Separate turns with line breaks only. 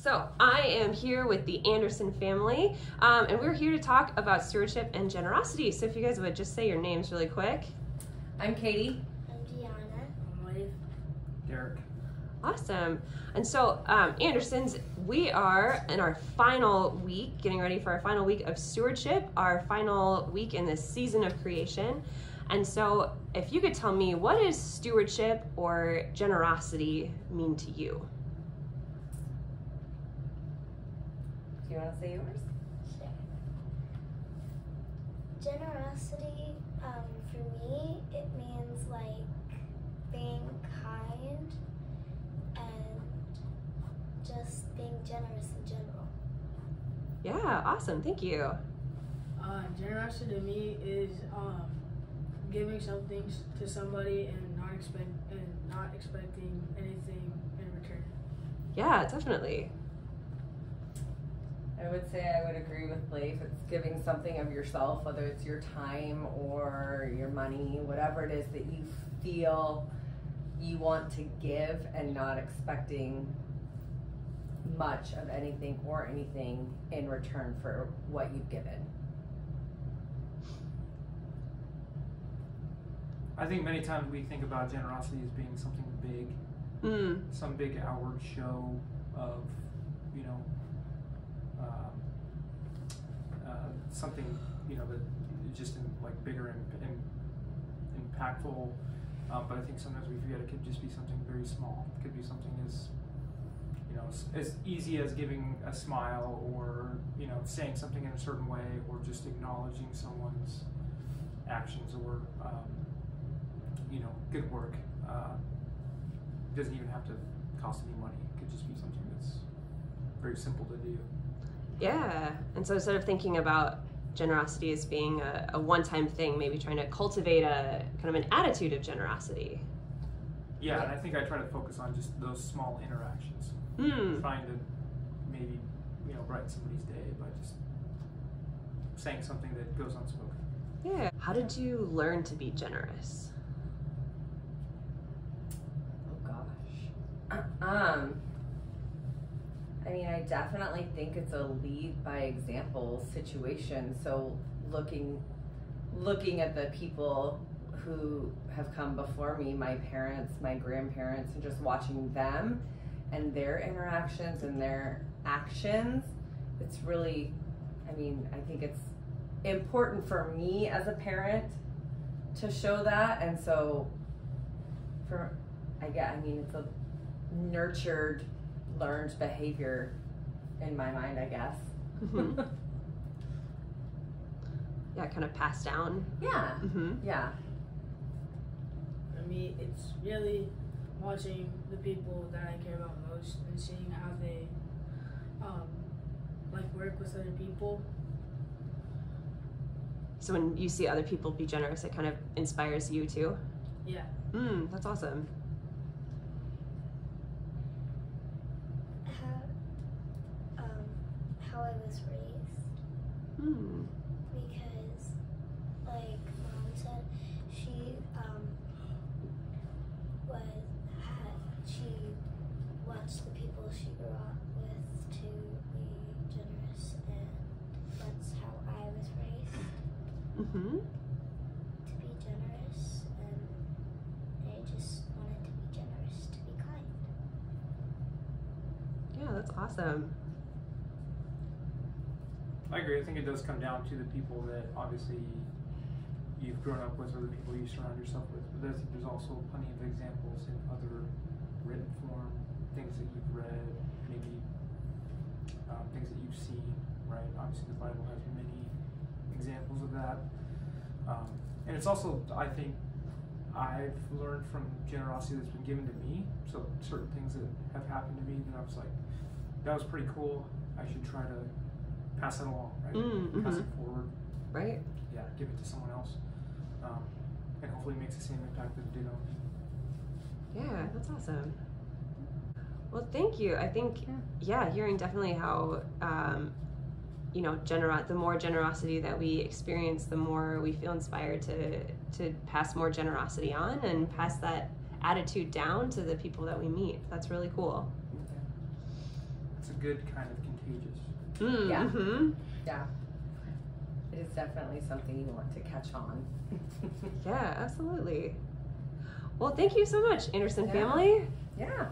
So, I am here with the Anderson family, um, and we're here to talk about stewardship and generosity. So, if you guys would just say your names really quick.
I'm Katie.
I'm Gianna.
I'm Wade.
Derek.
Awesome. And so, um, Andersons, we are in our final week, getting ready for our final week of stewardship, our final week in this season of creation. And so, if you could tell me, what does stewardship or generosity mean to you?
Do you want to say yours?
Sure. Generosity, um, for me, it means like being kind and just being generous in general.
Yeah, awesome. Thank you.
Uh, generosity to me is um, giving something to somebody and not expect and not expecting anything in return.
Yeah, definitely.
I would say I would agree with Leif. It's giving something of yourself, whether it's your time or your money, whatever it is that you feel you want to give and not expecting much of anything or anything in return for what you've given.
I think many times we think about generosity as being something big,
Mm,
some big outward show of, you know, uh, something, you know, that just in, like bigger and, and impactful. Um, but I think sometimes we forget it could just be something very small. It could be something as, you know, as, as easy as giving a smile or, you know, saying something in a certain way or just acknowledging someone's actions or, um, you know, good work. Uh, doesn't even have to cost any money. It could just be something that's very simple to do.
Yeah. And so, instead of thinking about generosity as being a, a one time thing, maybe trying to cultivate a kind of an attitude of generosity.
Yeah, and I think I try to focus on just those small interactions.
Hmm.
Trying to maybe, you know, brighten somebody's day by just saying something that goes unspoken.
Yeah. How did you learn to be generous?
Oh gosh. Um I mean, I definitely think it's a lead by example situation. So looking looking at the people who have come before me, my parents, my grandparents, and just watching them and their interactions and their actions, it's really I mean, I think it's important for me as a parent to show that and so for I get I mean it's a nurtured learned behavior in my mind I guess
Mhm. yeah, kind of passed down.
yeah
hmm
yeah
For me, it's really watching the people that I care about most and seeing how they um, like work with other people.
So when you see other people be generous, it kind of inspires you too.
Yeah.
Mm, that's awesome.
How, um, how I was raised.
Hmm.
because like mom said she um was had she watched the people she grew up with to be generous and that's how I was raised
Mm-hmm.
to be generous and I just wanted to be generous to be kind.
Yeah, that's awesome.
I agree. I think it does come down to the people that obviously you've grown up with or the people you surround yourself with. But I think there's also plenty of examples in other written form, things that you've read, maybe um, things that you've seen, right? Obviously, the Bible has many examples of that. Um, and it's also, I think, I've learned from generosity that's been given to me. So certain things that have happened to me that I was like, that was pretty cool. I should try to pass it along, right?
Mm,
Pass it forward.
Right?
Yeah, give it to someone else. Um, and hopefully it makes the same impact that it did on me.
Yeah, that's awesome. Well, thank you. I think, yeah, hearing definitely how, um, you know, genero- the more generosity that we experience, the more we feel inspired to to pass more generosity on and pass that attitude down to the people that we meet. That's really cool.
It's a good kind of contagious.
Mm,
Yeah.
mhm.
It is definitely something you want to catch on.
Yeah, absolutely. Well, thank you so much, Anderson
Yeah.
family.
yeah.